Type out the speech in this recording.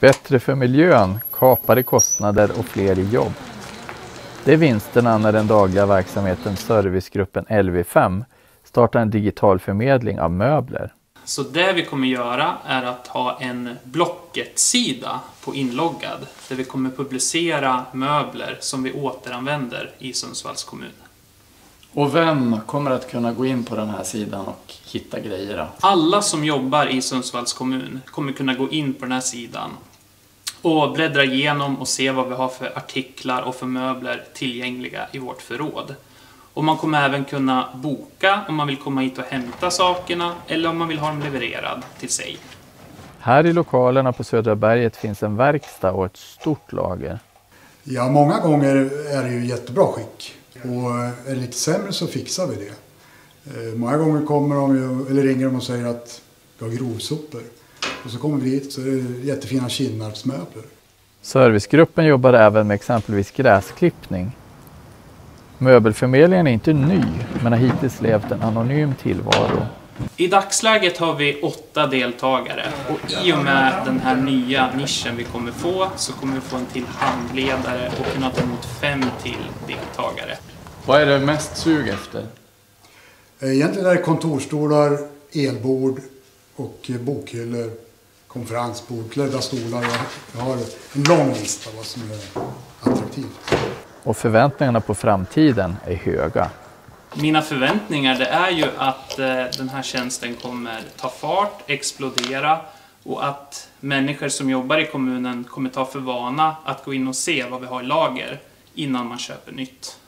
Bättre för miljön, kapade kostnader och fler i jobb. Det är vinsterna när den dagliga verksamheten Servicegruppen LV5 startar en digital förmedling av möbler. Så det vi kommer göra är att ha en Blocket-sida på inloggad där vi kommer publicera möbler som vi återanvänder i Sundsvalls kommun. Och vem kommer att kunna gå in på den här sidan och hitta grejer? Då? Alla som jobbar i Sundsvalls kommun kommer kunna gå in på den här sidan och bläddra igenom och se vad vi har för artiklar och för möbler tillgängliga i vårt förråd. Och man kommer även kunna boka om man vill komma hit och hämta sakerna eller om man vill ha dem levererad till sig. Här i lokalerna på Södra berget finns en verkstad och ett stort lager. Ja, många gånger är det ju jättebra skick. Och eh, är det lite sämre så fixar vi det. Eh, många gånger kommer de eller ringer de och säger att vi har grovsopor. Och så kommer vi hit så är det jättefina Kinnarpsmöbler. Servicegruppen jobbar även med exempelvis gräsklippning. Möbelförmedlingen är inte ny, men har hittills levt en anonym tillvaro. I dagsläget har vi åtta deltagare och i och med den här nya nischen vi kommer få så kommer vi få en till handledare och kunna ta emot fem till deltagare. Vad är det mest sug efter? Eh, Egentligen är det kontorstolar, elbord och bokhyllor, konferensbord, klädda stolar. Jag har en lång lista vad som är attraktivt. Och förväntningarna på framtiden är höga. Mina förväntningar det är ju att eh, den här tjänsten kommer ta fart, explodera och att människor som jobbar i kommunen kommer ta för vana att gå in och se vad vi har i lager innan man köper nytt.